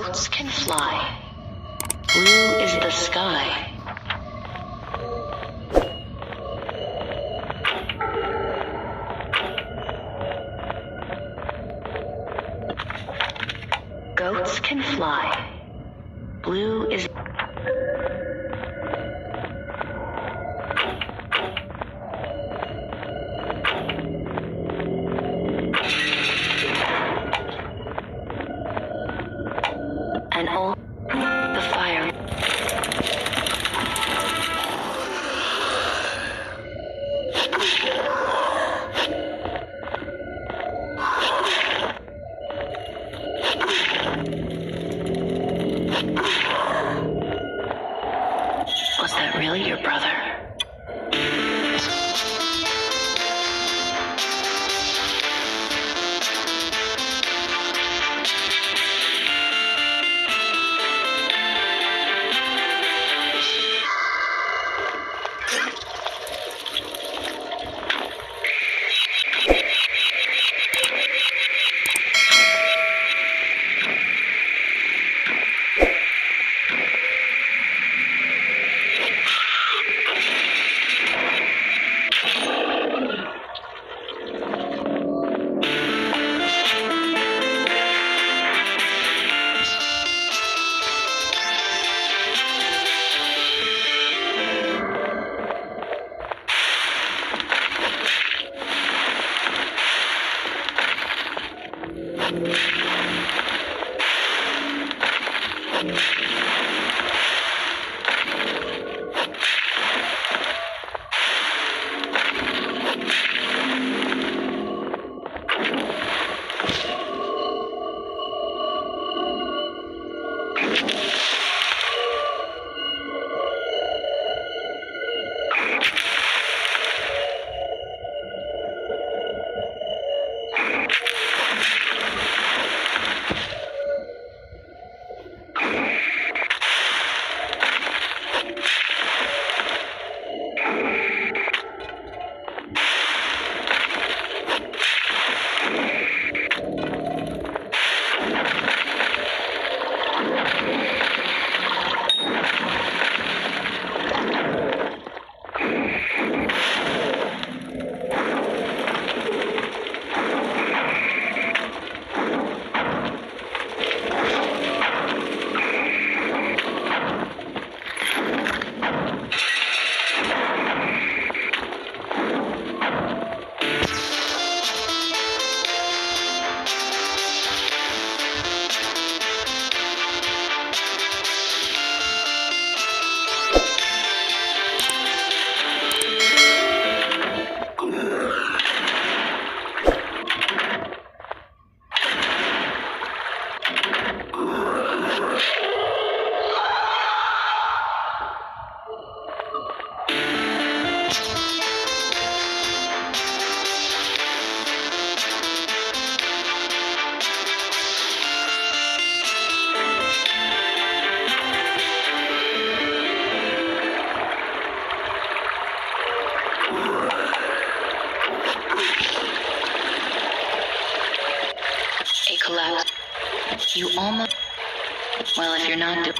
Goats can fly. Blue is the sky. Goats can fly. Blue is. Really your brother? Collapse. You almost. Well, if you're not do-